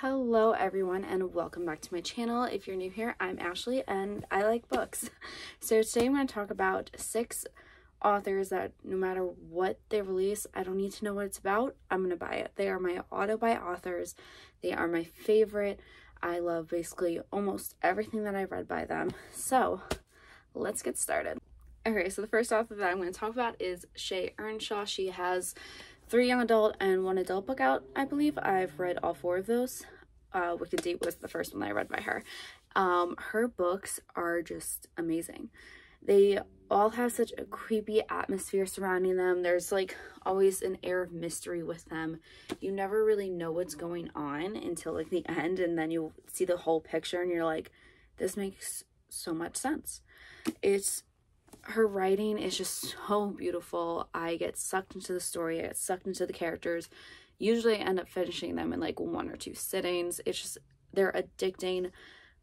Hello everyone and welcome back to my channel. If you're new here, I'm Ashley and I like books. So today I'm going to talk about six authors that no matter what they release, I don't need to know what it's about. I'm going to buy it. They are my auto buy authors. They are my favorite. I love basically almost everything that I've read by them. So let's get started. Okay, so the first author that I'm going to talk about is Shea Ernshaw. She has three young adult and one adult book out, I believe. I've read all four of those. Uh, Wicked Deep was the first one I read by her. Um, her books are just amazing. They all have such a creepy atmosphere surrounding them. There's like always an air of mystery with them. You never really know what's going on until like the end and then you see the whole picture and you're like, this makes so much sense. It's her writing is just so beautiful. I get sucked into the story, I get sucked into the characters. Usually I end up finishing them in like one or two sittings. It's just, they're addicting,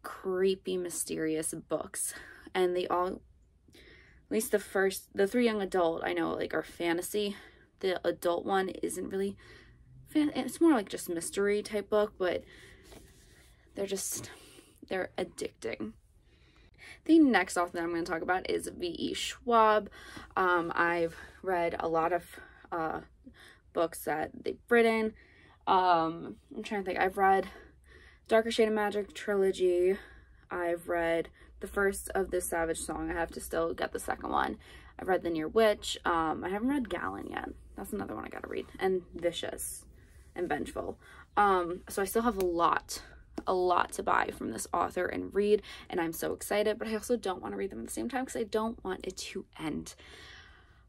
creepy, mysterious books. And they all, at least the first, the three young adult I know like are fantasy. The adult one isn't really, it's more like just mystery type book, but they're just, they're addicting. The next author that I'm going to talk about is V.E. Schwab. Um, I've read a lot of uh, books that they've written. Um, I'm trying to think. I've read Darker Shade of Magic trilogy. I've read the first of the Savage Song. I have to still get the second one. I've read The Near Witch. Um, I haven't read Gallant yet. That's another one I gotta read. And Vicious and Vengeful. Um, so I still have a lot a lot to buy from this author and read and I'm so excited but I also don't want to read them at the same time because I don't want it to end.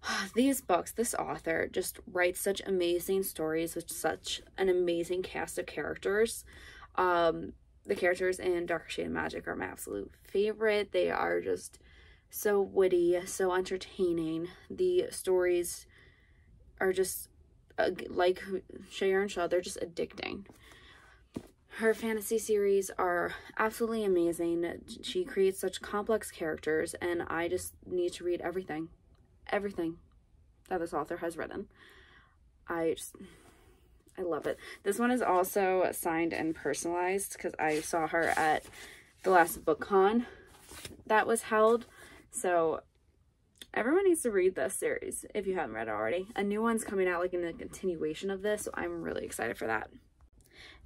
These books, this author just writes such amazing stories with such an amazing cast of characters. Um, the characters in Dark Shade of Magic are my absolute favorite. They are just so witty, so entertaining. The stories are just uh, like Shea Shaw, they're just addicting. Her fantasy series are absolutely amazing. She creates such complex characters, and I just need to read everything, everything that this author has written. I just, I love it. This one is also signed and personalized because I saw her at the last book con that was held. So everyone needs to read this series if you haven't read it already. A new one's coming out like in a continuation of this, so I'm really excited for that.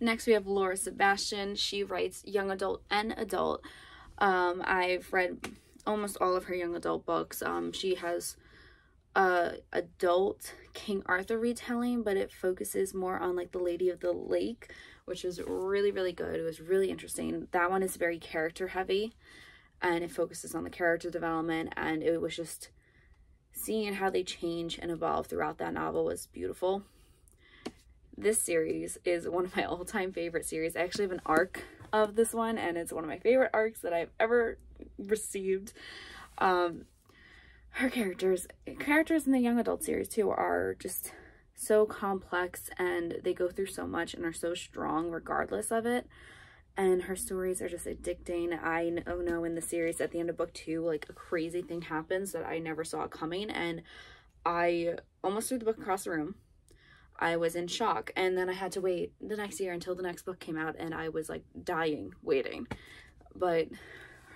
Next, we have Laura Sebastian. She writes young adult and adult. Um, I've read almost all of her young adult books. Um, she has a adult King Arthur retelling, but it focuses more on like the Lady of the Lake, which was really, really good. It was really interesting. That one is very character heavy and it focuses on the character development and it was just seeing how they change and evolve throughout that novel was beautiful this series is one of my all-time favorite series. I actually have an arc of this one and it's one of my favorite arcs that I've ever received. Um, her characters, characters in the young adult series too are just so complex and they go through so much and are so strong regardless of it. And her stories are just addicting. I know in the series at the end of book two, like a crazy thing happens that I never saw coming and I almost threw the book across the room I was in shock. And then I had to wait the next year until the next book came out and I was like dying waiting. But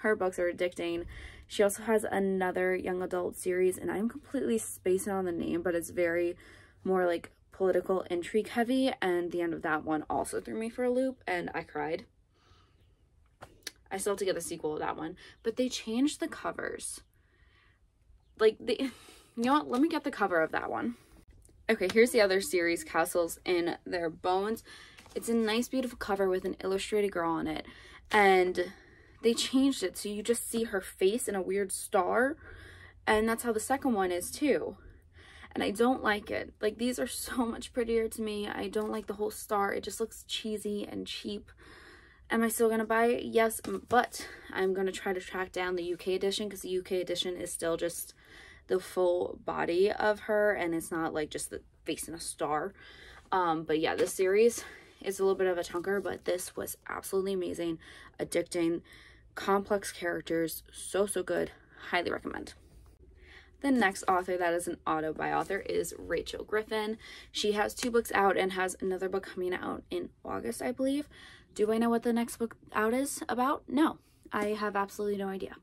her books are addicting. She also has another young adult series and I'm completely spacing on the name, but it's very more like political intrigue heavy. And the end of that one also threw me for a loop and I cried. I still have to get the sequel of that one, but they changed the covers. Like they, you know what? Let me get the cover of that one. Okay, here's the other series, Castles in Their Bones. It's a nice, beautiful cover with an illustrated girl on it. And they changed it so you just see her face in a weird star. And that's how the second one is too. And I don't like it. Like, these are so much prettier to me. I don't like the whole star. It just looks cheesy and cheap. Am I still going to buy it? Yes, but I'm going to try to track down the UK edition because the UK edition is still just the full body of her and it's not like just the face and a star. Um, but yeah, this series is a little bit of a chunker, but this was absolutely amazing, addicting, complex characters, so, so good. Highly recommend. The next author that is an auto buy author is Rachel Griffin. She has two books out and has another book coming out in August, I believe. Do I know what the next book out is about? No, I have absolutely no idea.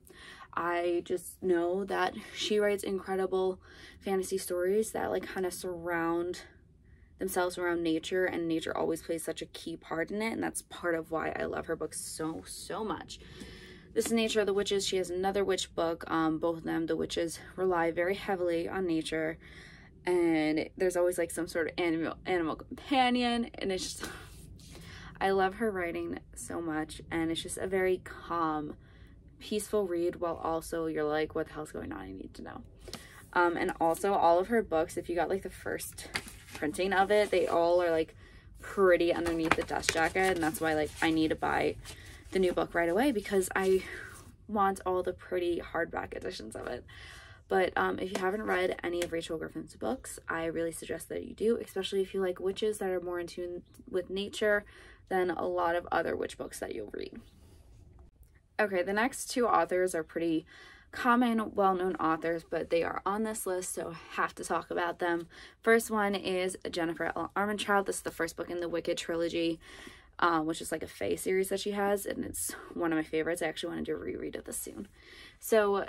I just know that she writes incredible fantasy stories that like kind of surround themselves around nature and nature always plays such a key part in it and that's part of why I love her books so so much. This is Nature of the Witches. She has another witch book. Um, both of them, the witches rely very heavily on nature and there's always like some sort of animal animal companion and it's just I love her writing so much and it's just a very calm peaceful read while also you're like what the hell's going on? I need to know. Um, and also all of her books if you got like the first printing of it they all are like pretty underneath the dust jacket and that's why like I need to buy the new book right away because I want all the pretty hardback editions of it but um, if you haven't read any of Rachel Griffin's books, I really suggest that you do, especially if you like witches that are more in tune with nature than a lot of other witch books that you'll read. Okay, the next two authors are pretty common, well-known authors, but they are on this list, so have to talk about them. First one is Jennifer L. Armentrout. This is the first book in the Wicked trilogy, um, which is like a Fae series that she has, and it's one of my favorites. I actually wanted to reread it this soon. So,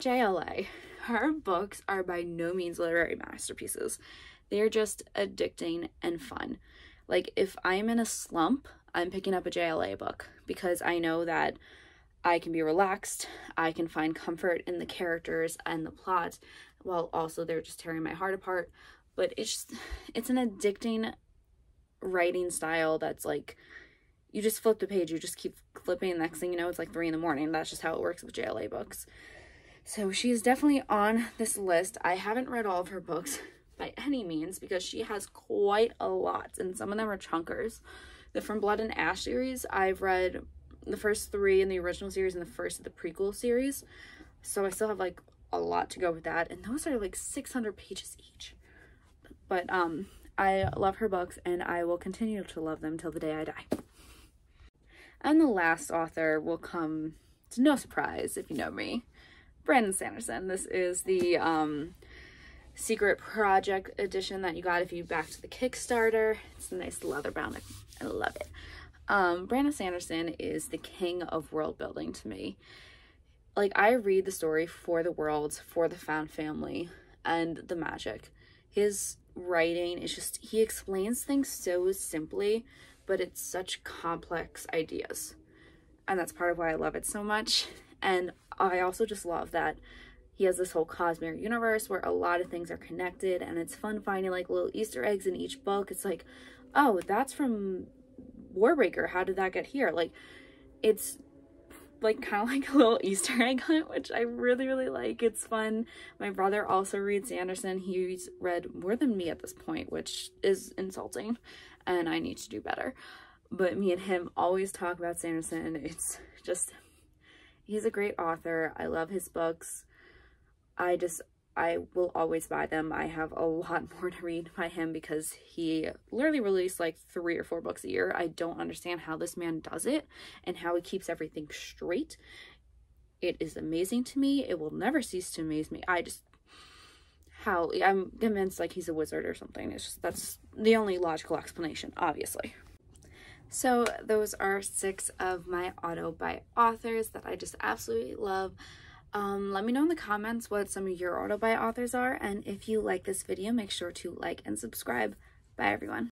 JLA, her books are by no means literary masterpieces. They're just addicting and fun. Like, if I'm in a slump, I'm picking up a JLA book because I know that I can be relaxed. I can find comfort in the characters and the plot while also they're just tearing my heart apart. But it's just, it's an addicting writing style that's like you just flip the page, you just keep flipping, next thing you know, it's like three in the morning. That's just how it works with JLA books. So she is definitely on this list. I haven't read all of her books by any means because she has quite a lot and some of them are chunkers. The From Blood and Ash series, I've read the first three in the original series and the first of the prequel series. So I still have like a lot to go with that. And those are like 600 pages each. But um, I love her books and I will continue to love them till the day I die. And the last author will come to no surprise if you know me. Brandon Sanderson. This is the um, secret project edition that you got if you backed the Kickstarter. It's a nice leather bound. I love it. Um, Brandon Sanderson is the king of world building to me. Like, I read the story for the worlds, for the found family, and the magic. His writing is just, he explains things so simply, but it's such complex ideas. And that's part of why I love it so much. And I also just love that he has this whole cosmic universe where a lot of things are connected and it's fun finding like little Easter eggs in each book. It's like, oh, that's from Warbreaker. How did that get here? Like, it's like kind of like a little Easter egg hunt, which I really, really like. It's fun. My brother also reads Sanderson. He's read more than me at this point, which is insulting, and I need to do better. But me and him always talk about Sanderson. It's just, he's a great author. I love his books. I just, I will always buy them. I have a lot more to read by him because he literally released like three or four books a year. I don't understand how this man does it and how he keeps everything straight. It is amazing to me. It will never cease to amaze me. I just, how, I'm convinced like he's a wizard or something. It's just, that's the only logical explanation, obviously. So those are six of my auto buy authors that I just absolutely love. Um, let me know in the comments what some of your auto-buy authors are, and if you like this video, make sure to like and subscribe. Bye, everyone.